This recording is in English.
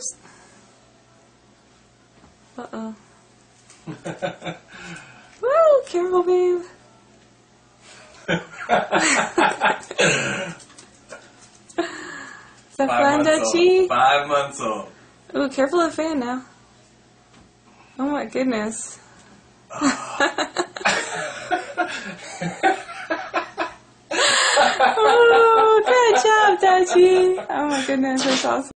Whoops. Uh oh. Woo! Careful, babe. Is that fun, Dutchie? Five months old. Ooh, careful of the fan now. Oh my goodness. oh, good job, Dutchie. Oh my goodness, that's awesome.